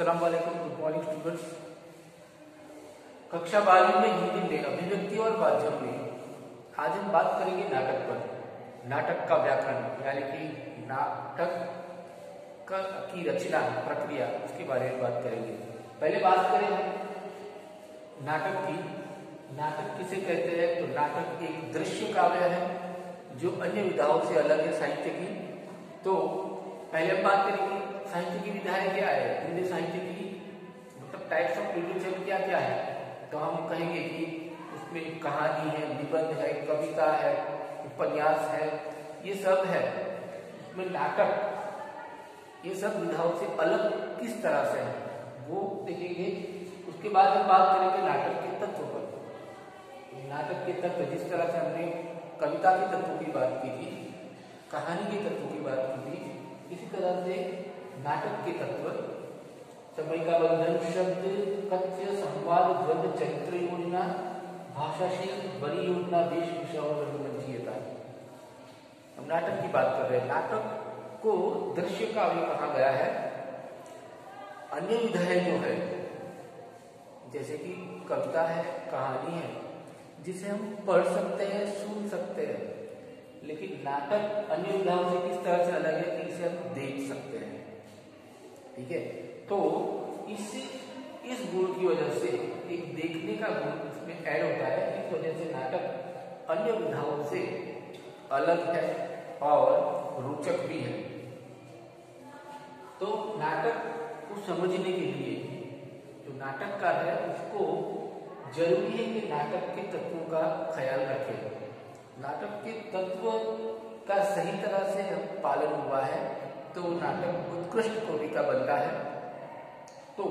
अस्सलाम वालेकुम good morning students. कक्षा बारहवीं में हिंदी में अभिव्यक्ति और माध्यम में आज हम बात करेंगे नाटक पर। नाटक का व्याकरण, यानी कि नाटक का की रचना, प्रक्रिया, उसके बारे में बात करेंगे। पहले बात करें नाटक की। नाटक किसे कहते हैं? तो नाटक एक दृश्य काव्य है, जो अन्य विधाओं से अलग है साहित्य की। तो पहले हम बात करेंगे साहित्य की विधाएँ क्या है? हिंदी साहित्य की मतलब टाइप्स ऑफ़ लिटरेचर क्या क्या है? तो हम कहेंगे कि उसमें कहानी है, निबंध है, कविता है, उपन्यास है, ये सब है। उसमें नाटक, ये सब विधाओं से अलग किस तरह से है? वो देखेंगे। उसके बाद हम बात करेंगे नाटक के तत्व पर। नाटक के तत्व, जिस तरह से हमने कविता के तत्वों की बात की थी, कहानी के तत्वों की बात की थी, इसी तरह से नाटक के तत्व समय का बंधन शब्द, कथ्य, संवाद, द्वंद चरित्र योजना भाषाशील बड़ी योजना वेशभूषा और रंगमंचीयता हम नाटक की बात कर रहे हैं। नाटक को दृश्य का काव्य कहा गया है। अन्य विधाएँ जो है, जैसे कि कविता है, कहानी है, जिसे हम पढ़ सकते हैं, सुन सकते हैं, लेकिन नाटक अन्य विधाओं से किस तरह से अलग है कि इसे हम देख सकते हैं। ठीक है? तो इस इस गुण की वजह से एक देखने का गुण इसमें ऐड होता है, इस वजह से नाटक अन्य विधाओं से अलग है और रोचक भी है। तो नाटक को समझने के लिए जो नाटककार है, उसको ज़रूरी है कि नाटक के तत्वों का ख्याल रखें। नाटक के तत्व का सही तरह से पालन हुआ है तो नाटक उत्कृष्ट कोटि का बनता है। तो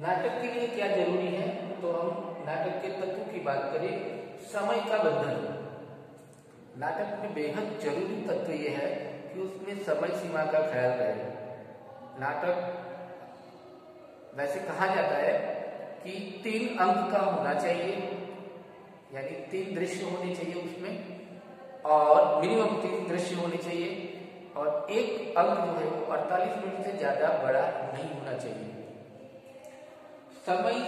नाटक के लिए क्या ज़रूरी है? तो हम नाटक के तत्व की बात करें, समय का बंधन। नाटक में बेहद ज़रूरी तत्व यह है कि उसमें समय सीमा का ख्याल रहे। नाटक, वैसे कहा जाता है कि तीन अंक का होना चाहिए, यानी तीन दृश्य होने चाहिए उसमें, और मिनिमम तीन दृश्य होने चाहिए। और एक अंक जो है वो 48 मिनट से ज़्यादा बड़ा नहीं होना चाहिए। समय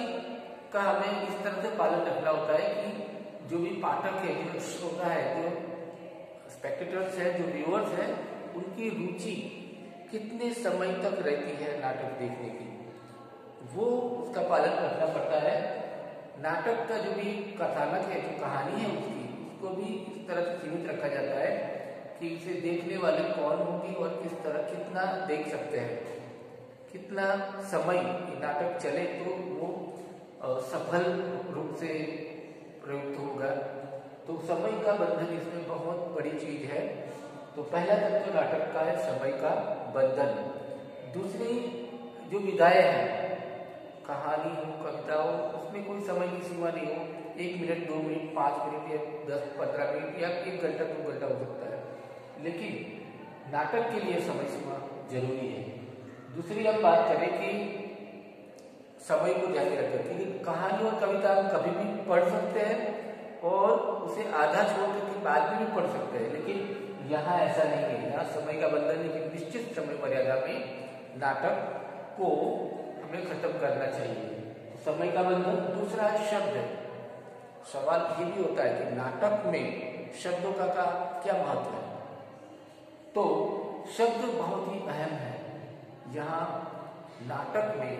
का हमें इस तरह से पालन रखना होता है कि जो भी पाठक है, जो श्रोता है, जो स्पेक्टेटर्स है, जो व्यूअर्स है, उनकी रुचि कितने समय तक रहती है नाटक देखने की, वो उसका पालन रखना पड़ता है। नाटक का जो भी कथानक है, जो कहानी है उसकी, उसको भी इस तरह से सीमित रखा जाता है। कि इसे देखने वाले कौन होंगे और किस तरह कितना देख सकते हैं। कितना समय नाटक चले तो वो सफल रूप से प्रयुक्त होगा। तो समय का बंधन इसमें बहुत बड़ी चीज़ है। तो पहला तत्व तो नाटक का है समय का बंधन। दूसरी जो विदाएँ हैं, कहानी हो, कविता हो, उसमें कोई समय की सीमा नहीं हो। एक मिनट, दो मिनट, पाँच मिनट या दस, पंद्रह मिनट या एक घंटा, दो घंटा हो सकता है। लेकिन नाटक के लिए समय सीमा ज़रूरी है। दूसरी हम बात करें कि समय को ध्यान रखें क्योंकि कहानी और कविता हम कभी भी पढ़ सकते हैं और उसे आधा छोड़ के बाद में भी पढ़ सकते हैं। लेकिन यहाँ ऐसा नहीं है। यहाँ समय का बंधन है कि निश्चित समय मर्यादा में नाटक को हमें खत्म करना चाहिए। समय का बंधन दूसरा है। शब्द सवाल ये भी होता है कि नाटक में शब्दों का, का क्या महत्व है? तो शब्द बहुत ही अहम है। यहाँ नाटक में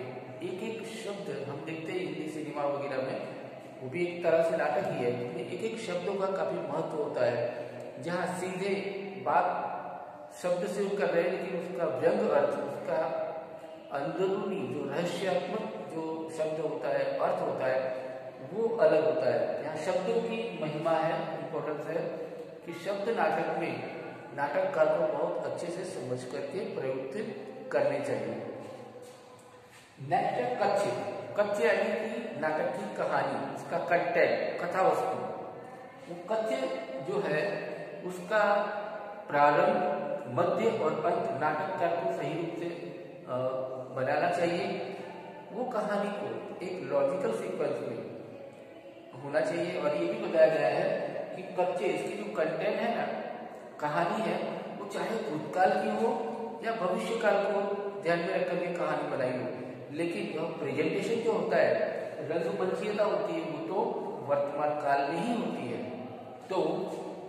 एक एक शब्द हम देखते हैं हिंदी सिनेमा वगैरह में, वो भी एक तरह से नाटक ही है एक एक शब्दों का काफ़ी महत्व होता है। जहाँ सीधे बात शब्द से कर रहे लेकिन उसका व्यंग अर्थ, उसका अंदरूनी जो रहस्यात्मक जो शब्द होता है, अर्थ होता है, वो अलग होता है। यहाँ शब्दों की महिमा है इम्पोर्टेंस है कि शब्द नाटक में नाटककार को बहुत अच्छे से समझ करके प्रयुक्त करने चाहिए। नेक्स्ट कच्चे कच्चे यानी कि नाटक की कहानी, उसका कंटेंट कथा वस्तु वो कच्चे जो है, उसका प्रारंभ मध्य और अंत नाटककार को सही रूप से बनाना चाहिए। वो कहानी को एक लॉजिकल सीक्वेंस में होना चाहिए और ये भी बताया गया है कि कच्चे इसकी जो कंटेंट है ना कहानी है। वो चाहे भूतकाल की हो या भविष्य काल को, ध्यान में रखकर के कहानी बनाई हो। लेकिन जो प्रेजेंटेशन जो होता है रंगमंचीयता होती है, वो तो वर्तमान काल में ही होती है। तो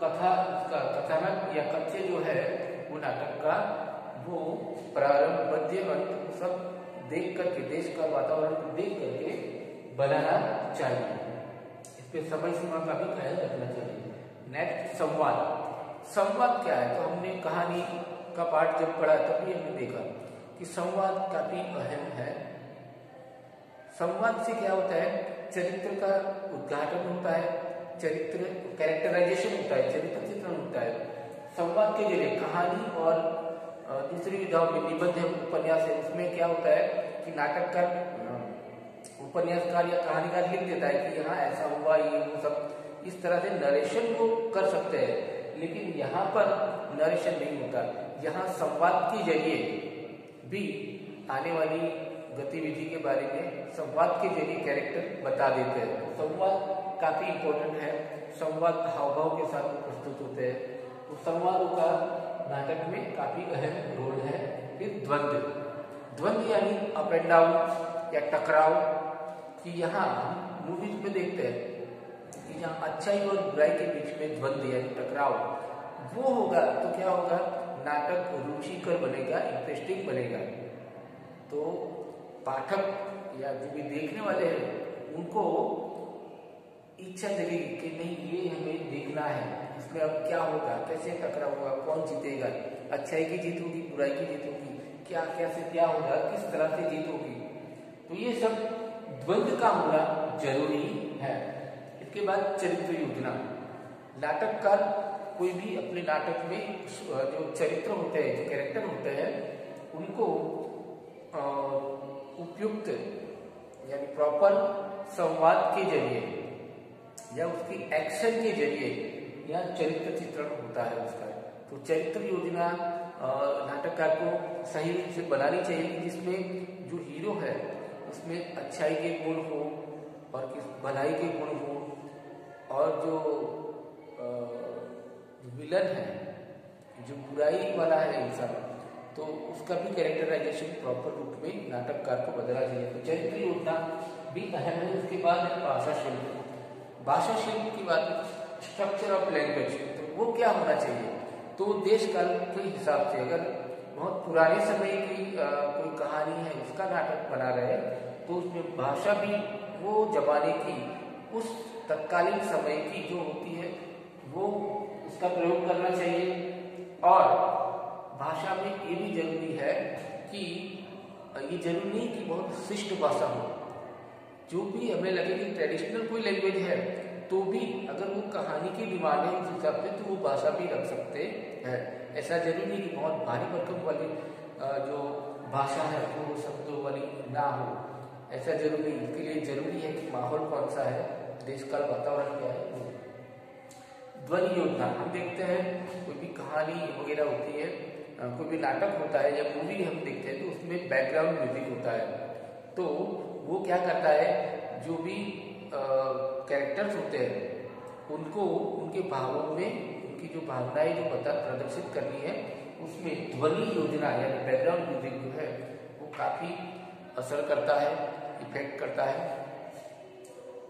कथा का कथानक या कथ्य जो है, वो नाटक का, वो प्रारंभ, मध्य, अंत, सब देख करके, देश का वातावरण को देख करके बनाना चाहिए। इस पे समय सीमा का भी ख्याल रखना चाहिए। नेक्स्ट संवाद। संवाद क्या है? तो हमने कहानी का पाठ जब पढ़ा, तभी हमने देखा कि संवाद काफ़ी अहम है। संवाद से क्या होता है? चरित्र का उद्घाटन होता है, चरित्र कैरेक्टराइजेशन होता है, चरित्र चित्रण होता है। संवाद के ज़रिए कहानी और दूसरी विधाओं में निबंध उपन्यास है, उसमें क्या होता है कि नाटक का उपन्यासकार या कहानीकार लिख देता है कि यहाँ ऐसा हुआ, ये वो सब। इस तरह से नरेशन को कर सकते हैं। लेकिन यहाँ पर नरेशन नहीं होता। यहाँ संवाद के ज़रिए भी आने वाली गतिविधि के बारे में संवाद के ज़रिए कैरेक्टर बता देते हैं। संवाद काफ़ी इंपॉर्टेंट है। संवाद हाव भाव के साथ प्रस्तुत होते हैं। तो संवादों का नाटक में काफ़ी अहम रोल है। फिर द्वंद्व द्वंद्व यानी अप एंड डाउन या टकराव। कि यहाँ हम मूवीज़ में देखते हैं। यहाँ अच्छाई और बुराई के बीच में द्वंद्व यानी टकराव वो होगा तो क्या होगा? नाटक रुचिकर बनेगा इंटरेस्टिंग बनेगा। तो पाठक या जो भी देखने वाले हैं, उनको इच्छा जगेगी कि नहीं, ये हमें देखना है। इसमें अब क्या होगा? कैसे टकराव होगा? कौन जीतेगा? अच्छाई की जीत होगी, बुराई की जीत होगी? क्या क्या से क्या होगा? किस तरह से जीत होगी? तो ये सब द्वंद्व का होना ज़रूरी है। इसके बाद चरित्र योजना। नाटककार कोई भी अपने नाटक में जो चरित्र होते हैं, जो कैरेक्टर होते हैं, उनको उपयुक्त, यानी प्रॉपर संवाद के ज़रिए या उसकी एक्शन के ज़रिए या चरित्र चित्रण होता है उसका। तो चरित्र योजना नाटककार को सही रूप से बनानी चाहिए जिसमें जो हीरो है, उसमें अच्छाई के गुण हो और किस, भलाई के गुण हो और जो विलन है, जो बुराई वाला है इंसान तो उसका भी कैरेक्टराइजेशन प्रॉपर रूप में नाटककार को बदला चाहिए तो चरित्र योजना भी अहम है। उसके बाद है भाषा शिल्प। भाषा शिल्प की बात स्ट्रक्चर ऑफ़ लैंग्वेज तो वो क्या होना चाहिए? तो देश काल के हिसाब से अगर बहुत पुराने समय की कोई कहानी है, उसका नाटक बना रहे तो उसमें भाषा भी वो जमाने की उस तत्कालीन समय की जो होती है, वो उसका प्रयोग करना चाहिए। और भाषा में ये भी ज़रूरी है कि, ये ज़रूरी नहीं कि बहुत शिष्ट भाषा हो। जो भी हमें लगे कि ट्रेडिशनल कोई लैंग्वेज है तो भी अगर वो कहानी की डिमांड है उस हिसाब से तो वो भाषा भी रख सकते हैं। ऐसा ज़रूरी नहीं कि बहुत भारी भरकम वाली जो भाषा है, वो शब्दों वाली ना हो। ऐसा ज़रूरी, इसके लिए ज़रूरी है कि माहौल कौन सा है, देश का वातावरण क्या है ध्वनि योजना हम देखते हैं, कोई भी कहानी वगैरह होती है कोई भी नाटक होता है या मूवी हम देखते हैं तो उसमें बैकग्राउंड म्यूज़िक होता है। तो वो क्या करता है, जो भी कैरेक्टर्स होते हैं, उनको, उनके भावों में, उनकी जो भावनाएँ, जो पता प्रदर्शित करनी है, उसमें ध्वनि योजना यानी बैकग्राउंड म्यूज़िक जो है, वो काफ़ी असर करता है इफ़ेक्ट करता है।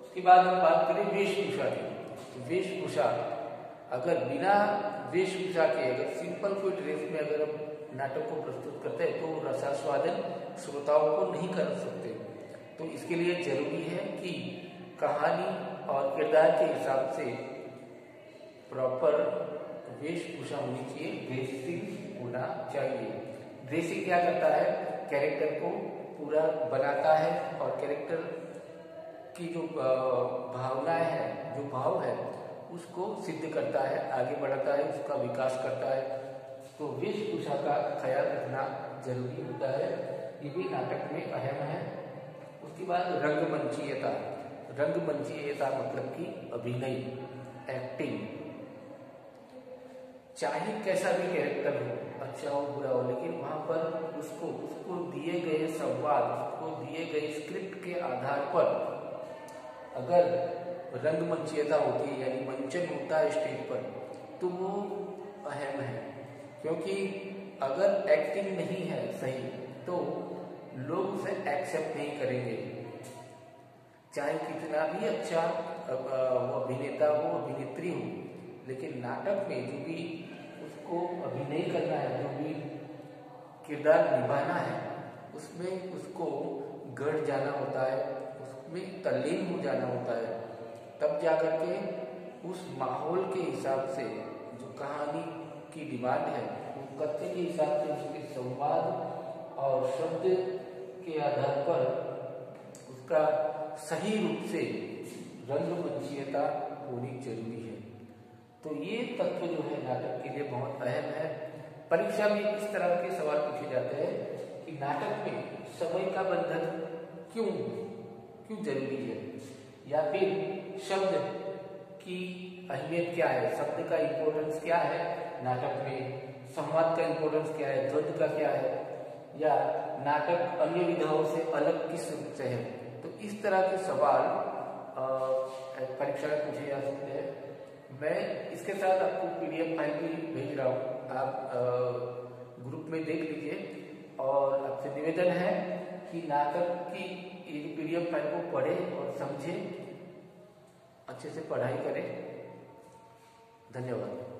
उसके बाद हम बात करें वेशभूषा की। तो वेशभूषा, अगर बिना वेशभूषा के, अगर सिंपल कोई ड्रेस में अगर हम नाटक को प्रस्तुत करते हैं तो रसास्वादन श्रोताओं को नहीं कर सकते। तो इसके लिए ज़रूरी है कि कहानी और किरदार के हिसाब से प्रॉपर वेशभूषा होनी चाहिए ड्रेसिंग होना चाहिए। ड्रेसिंग क्या करता है? कैरेक्टर को पूरा बनाता है और कैरेक्टर की जो भावनाएँ है, जो भाव है, उसको सिद्ध करता है, आगे बढ़ाता है, उसका विकास करता है। तो वेशभूषा का ख्याल रखना ज़रूरी होता है। ये भी नाटक में अहम है। उसके बाद रंगमंचीयता। रंगमंचीयता मतलब कि अभिनय एक्टिंग चाहे कैसा भी कैरेक्टर हो अच्छा हो, बुरा हो, लेकिन वहाँ पर उसको उसको दिए गए संवाद, उसको दिए गए स्क्रिप्ट के आधार पर अगर रंगमंचीयता होती है, यानी मंचन होता है स्टेज पर तो वो अहम है। क्योंकि अगर एक्टिंग नहीं है सही तो लोग उसे एक्सेप्ट नहीं करेंगे। चाहे कितना भी अच्छा वो अभिनेता हो, अभिनेत्री हो लेकिन नाटक में जो भी उसको अभिनय करना है, जो भी किरदार निभाना है, उसमें उसको गढ़ जाना होता है, उसमें तल्लीन हो जाना होता है। तब जाकर के उस माहौल के हिसाब से, जो कहानी की डिमांड है, उस कथ्य के हिसाब से उसके संवाद और शब्द के आधार पर उसका सही रूप से रंगमंचीयता होनी ज़रूरी है। तो ये तत्व जो है नाटक के लिए बहुत अहम है। परीक्षा में इस तरह के सवाल पूछे जाते हैं कि नाटक में समय का बंधन क्यों क्यों ज़रूरी है? या फिर शब्द की अहमियत क्या है? शब्द का इम्पोर्टेंस क्या है? नाटक में संवाद का इम्पोर्टेंस क्या है? द्वंद का क्या है? या नाटक अन्य विधाओं से अलग किस रूप से है? तो इस तरह के सवाल परीक्षा में पूछे जा सकते हैं। मैं इसके साथ आपको पीडीएफ फ़ाइल भी भेज रहा हूँ। आप ग्रुप में देख लीजिए। और आपसे निवेदन है कि नाटक की पीडीएफ फ़ाइल को पढ़े और समझे। अच्छे से पढ़ाई करें। धन्यवाद।